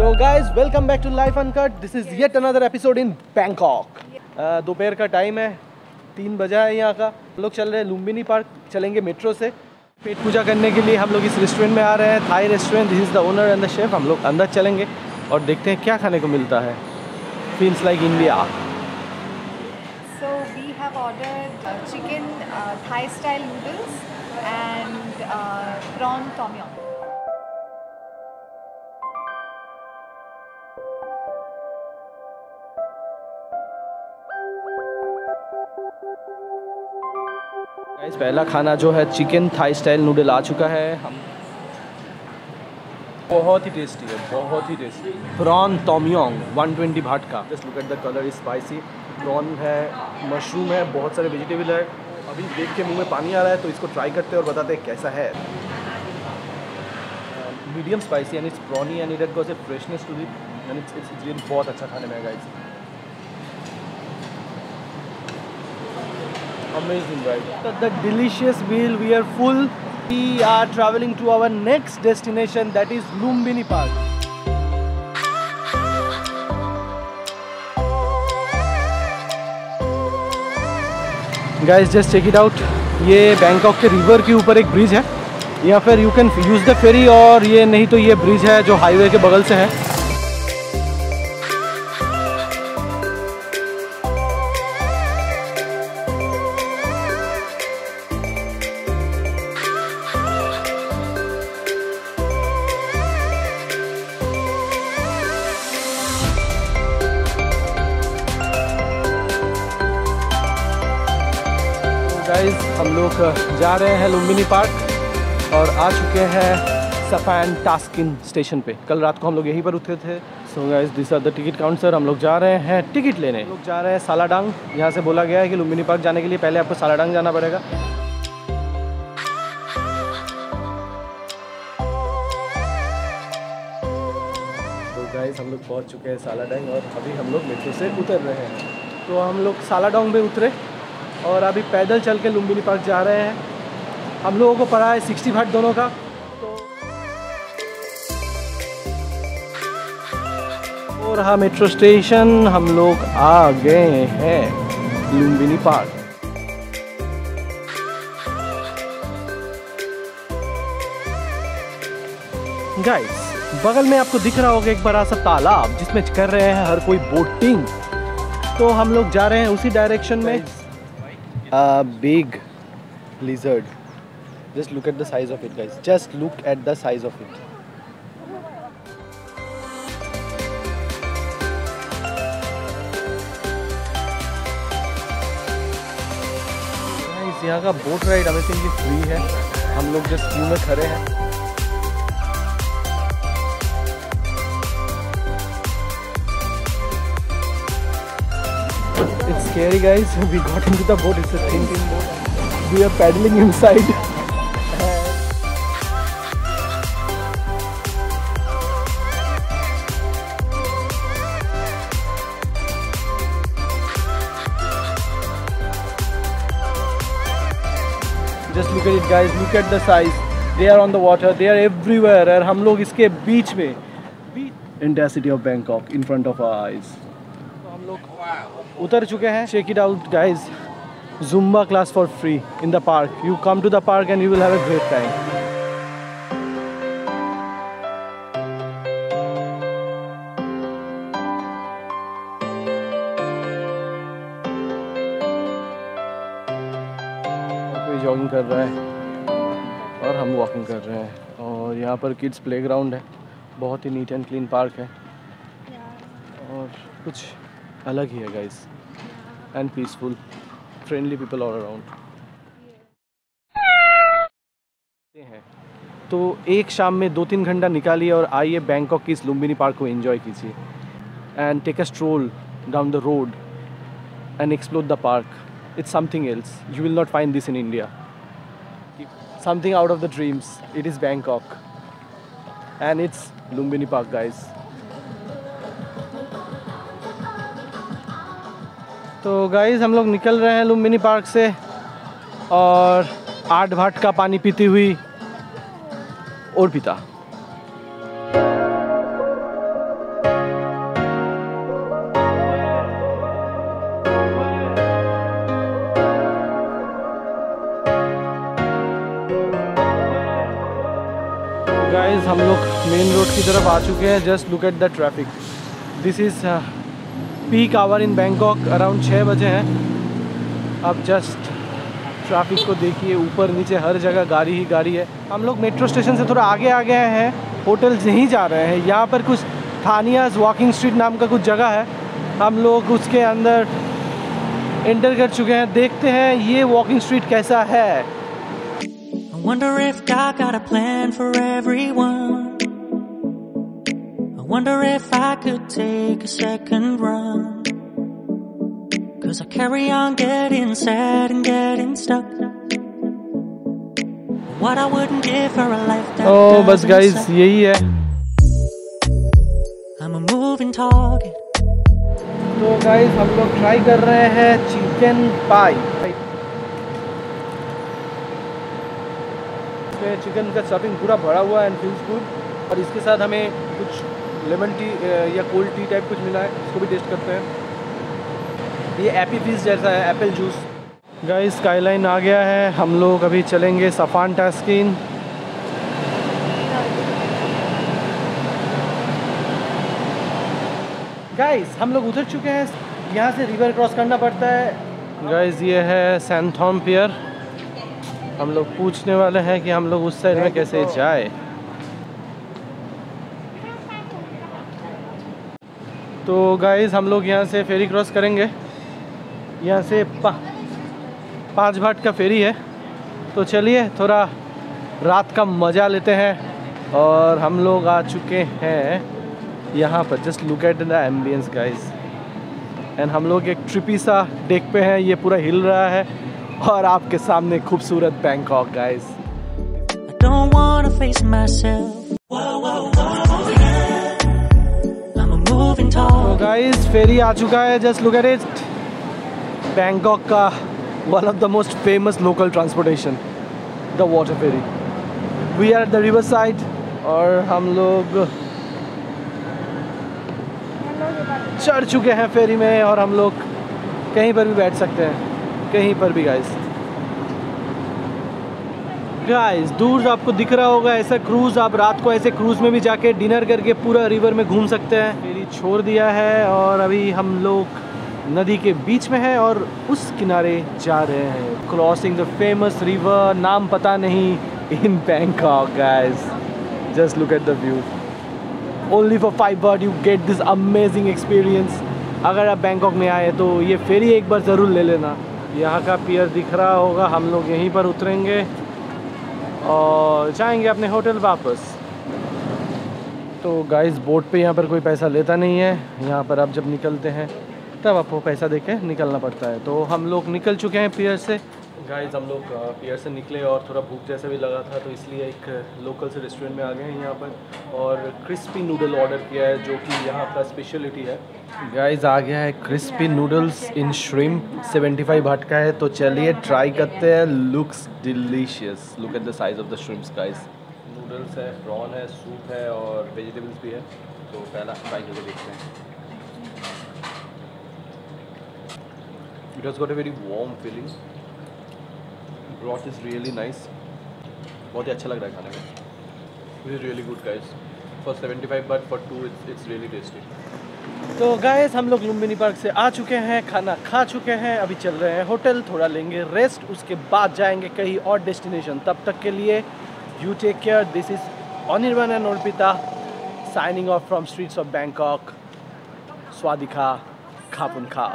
तो guys welcome back to life uncut this is yet another episode in Bangkok दोपहर का time है तीन बजा है यहाँ का। हम लोग चल रहे हैं लुम्बिनी पार्क चलेंगे मेट्रो से। पेट पूजा करने के लिए हम लोग इस रेस्टोरेंट में आ रहे हैं Thai restaurant this is the owner and the chef हम लोग अंदर चलेंगे और देखते हैं क्या खाने को मिलता है। Feels like India So we have ordered uh, chicken uh, Thai style noodles and uh, prawn tom yum. पहला खाना जो है चिकन थाई स्टाइल नूडल आ चुका है। हम बहुत ही टेस्टी है बहुत ही टेस्टी प्रॉन टोमयोंग 120 भाट का just look at the colour is spicy prawn है मशरूम है बहुत सारे वेजिटेबल है। अभी देख के मुँह में पानी आ रहा है तो इसको ट्राई करते हैं और बताते हैं कैसा है। Medium spicy and it's prawny and it goes a freshness to the and it's it's really बहुत अच्छा खाने में guys amazing right the, the delicious meal we are full we are traveling to our next destination that is lumbini park guys just check it out ये Bangkok के river के ऊपर एक bridge है या फिर you can use the ferry और ये नहीं तो ये ब्रिज है जो हाईवे के बगल से है हम लोग जा रहे हैं लुम्बिनी पार्क और आ चुके हैं सफान टास्किन स्टेशन पे। कल रात को हम लोग यहीं पर उतरे थे। So guys this are the ticket counter हम लोग जा रहे हैं टिकट लेने। लोग जा रहे हैं सालाडांग। यहाँ से बोला गया है कि लुम्बिनी पार्क जाने के लिए पहले आपको सालाडांग जाना पड़ेगा। गाइस हम लोग पहुँच चुके हैं सालाडांग और अभी हम लोग मेट्रो से उतर रहे हैं। तो हम लोग सालाडांग में उतरे। और अभी पैदल चल के लुम्बिनी पार्क जा रहे हैं। हम लोगों को पड़ा है सिक्सटी भाट दोनों का। तो और रहा मेट्रो स्टेशन हम लोग आ गए हैं लुम्बिनी पार्क। गाइस बगल में आपको दिख रहा होगा एक बड़ा सा तालाब जिसमें कर रहे हैं हर कोई बोटिंग। तो हम लोग जा रहे हैं उसी डायरेक्शन में। A big lizard just look at the size of it guys just look at the size of it यहाँ का बोट राइड अमेजिंगली फ्री है हम लोग जस्ट क्यू में खड़े हैं scary, guys. We got into the boat. It's a thinking boat. We are paddling inside. Just look at it, guys. Look at the size. They are on the water. They are everywhere. और हम लोग इसके बीच में intensity of Bangkok in front of our eyes तो हम लोग उतर चुके हैं। Check it out guys Zumba class for free in the park you come to the park and you will have a great time jogging कर रहा है और हम वॉकिंग कर रहे हैं। और यहाँ पर किड्स प्लेग्राउंड है। बहुत ही नीट एंड क्लीन पार्क है। और कुछ अलग ही है guys and peaceful friendly people all around हैं तो एक शाम में दो तीन घंटा निकालिए और आइए बैंकॉक की इस लुम्बिनी पार्क को एंजॉय कीजिए and take a stroll down the road and explore the park it's something else. You will not find this in India. Something out of the dreams. It is Bangkok. And it's Lumbini Park, guys. तो guys हम लोग निकल रहे हैं Lumbini park से और आठ भाट का पानी पीती हुई और पीता। गाइज़ हम लोग मेन रोड की तरफ़ आ चुके हैं just look at the traffic this is peak hour in Bangkok around छः बजे हैं। अब जस्ट ट्रैफ़िक को देखिए, ऊपर नीचे हर जगह गाड़ी ही गाड़ी है। हम लोग मेट्रो स्टेशन से थोड़ा आगे आ गए हैं होटल नहीं जा रहे हैं। यहाँ पर कुछ थानियाज वॉकिंग स्ट्रीट नाम का कुछ जगह है। हम लोग उसके अंदर एंटर कर चुके हैं। देखते हैं ये वॉकिंग स्ट्रीट कैसा है। I wonder if God got a plan for everyone. I wonder if I could take a second run. Cause I carry on getting sad and getting stuck. What I wouldn't give for a life that ओ बस doesn't guys suck. यही है I'm a moving target. तो guys हम लोग try कर रहे हैं chicken पाई इसमें चिकन का स्टफिंग पूरा भरा हुआ है एंड फील्स गुड और इसके साथ हमें कुछ लेमन टी या कोल्ड टी टाइप कुछ मिला है इसको भी टेस्ट करते हैं। ये एपी फ़ीस जैसा है एप्पल जूस गाइस स्काईलाइन आ गया है हम लोग अभी चलेंगे सफान टास्किन गाइस हम लोग उतर चुके हैं यहाँ से रिवर क्रॉस करना पड़ता है। गाइस ये है सैंथॉम पियर हम लोग पूछने वाले हैं कि हम लोग उस साइड में कैसे जाए। तो गाइज़ हम लोग यहाँ से फेरी क्रॉस करेंगे। यहाँ से पा, पाँच भाट का फेरी है। तो चलिए थोड़ा रात का मज़ा लेते हैं और हम लोग आ चुके हैं यहाँ पर। Just look at the ambience guys and हम लोग एक ट्रिपी सा डेक पे हैं। ये पूरा हिल रहा है और आपके सामने खूबसूरत बैंकॉक गाइस गाइस फेरी आ चुका है. Just look at it Bangkok का one of the most famous local transportation the water ferry we are at the river side और हम लोग चढ़ चुके हैं फेरी में और हम लोग कहीं पर भी बैठ सकते हैं. कहीं पर भी गाइस गाइस दूर आपको दिख रहा होगा ऐसा क्रूज आप रात को ऐसे क्रूज में भी जाके डिनर करके पूरा रिवर में घूम सकते हैं। फेरी छोड़ दिया है और अभी हम लोग नदी के बीच में हैं और उस किनारे जा रहे हैं। क्रॉसिंग द फ़ेमस रिवर नाम पता नहीं in Bangkok guys just look at the view only for five baht you get this amazing experience अगर आप बैंकॉक में आए तो ये फेरी एक बार ज़रूर ले लेना। यहाँ का पियर दिख रहा होगा, हम लोग यहीं पर उतरेंगे। और जाएँगे अपने होटल वापस। तो गाइस बोट पे यहाँ पर कोई पैसा लेता नहीं है। यहाँ पर आप जब निकलते हैं, तब आपको पैसा दे के निकलना पड़ता है। तो हम लोग निकल चुके हैं पियर से। गाइस हम लोग पियर से निकले और थोड़ा भूख जैसा भी लगा था तो इसलिए एक लोकल से रेस्टोरेंट में आ गए हैं यहाँ पर और क्रिस्पी नूडल ऑर्डर किया है जो कि यहाँ का स्पेशलिटी है। गाइस आ गया है crispy noodles in shrimp 75 baht का है तो चलिए ट्राई करते हैं। Looks delicious look at the size of the shrimps guys noodles है प्रॉन है सूप है और वेजिटेबल्स भी है तो पहला ट्राई करके देखते हैं। It has got a very warm feeling. Broth is really nice. बहुत ही अच्छा लग रहा है खाने में It is really good, guys. For 75 but for two, it's it's really tasty. तो गाइस हम लोग लुम्बिनी पार्क से आ चुके हैं, खाना खा चुके हैं, अभी चल रहे हैं होटल, थोड़ा लेंगे रेस्ट उसके बाद जाएँगे कहीं और डेस्टिनेशन तब तक के लिए you take care this is Anirban and Arpita signing off from streets of Bangkok स्वादिखा खापुन खा